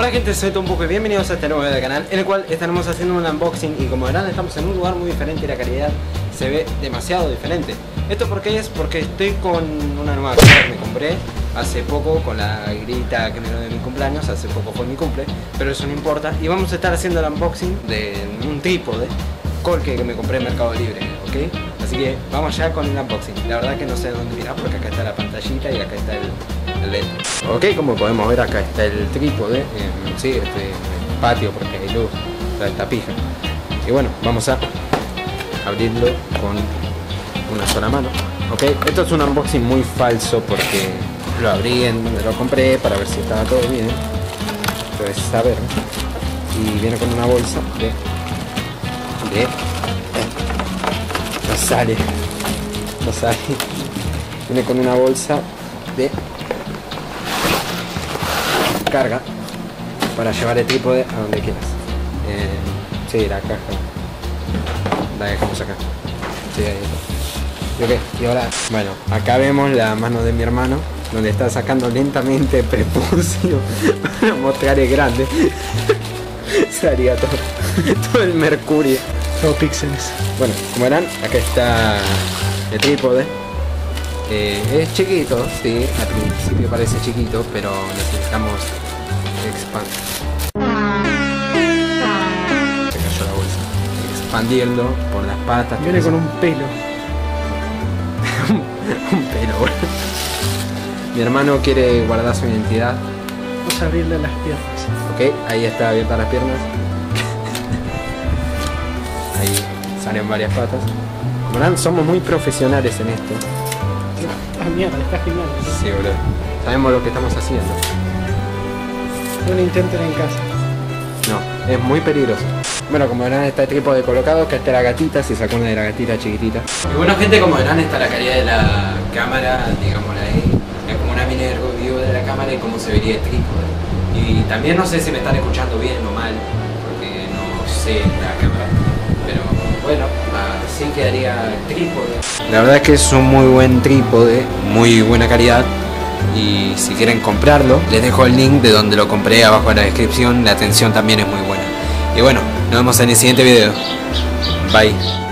Hola gente, soy Tom y bienvenidos a este nuevo video del canal en el cual estaremos haciendo un unboxing y como verán estamos en un lugar muy diferente y la calidad se ve demasiado diferente. ¿Esto por qué es? Porque estoy con una nueva cámara que me compré hace poco con la grita que me dio de mi cumpleaños, hace poco fue mi cumple, pero eso no importa y vamos a estar haciendo el unboxing de un trípode Colque que me compré en Mercado Libre, ¿ok? Así que vamos ya con el unboxing. La verdad que no sé dónde mirar porque acá está la pantallita y acá está el, Ok, como podemos ver acá está el trípode, en, sí, este patio porque hay luz, está pija. Y bueno, vamos a abrirlo con una sola mano. Ok, esto es un unboxing muy falso porque lo abrí en donde lo compré para ver si estaba todo bien. Entonces, a ver. Y viene con una bolsa de de no sale no sale viene con una bolsa de carga para llevar el trípode a donde quieras eh, sí, la caja la dejamos acá sí, ahí está. ¿Y, okay. y ahora bueno acá vemos la mano de mi hermano donde está sacando lentamente prepucio para mostrar el grande se haría todo, todo el mercurio todo píxeles. Bueno, como verán, acá está el trípode. Eh, es chiquito, sí, al principio parece chiquito, pero necesitamos expandir. Se cayó la bolsa. Expandirlo por las patas. Viene con un pelo. un pelo. Mi hermano quiere guardar su identidad. Vamos a abrirle las piernas. Ok, ahí está abierta las piernas ahí salen varias patas. Como somos muy profesionales en esto. Ah, mierda, está genial. Sí, boludo. Sabemos lo que estamos haciendo. No lo intenten en casa. No, es muy peligroso. Bueno, como verán está el trípode colocado, que está la gatita, se sacó una de la gatita chiquitita. Y bueno gente, como verán está la calidad de la cámara, digámosla ahí. Es como una mini review de la cámara y cómo se vería el trípode. Y también no sé si me están escuchando bien o mal, trípode. La verdad es que es un muy buen trípode, muy buena calidad. Y si quieren comprarlo, les dejo el link de donde lo compré abajo en la descripción. La atención también es muy buena. Y bueno, nos vemos en el siguiente video. Bye.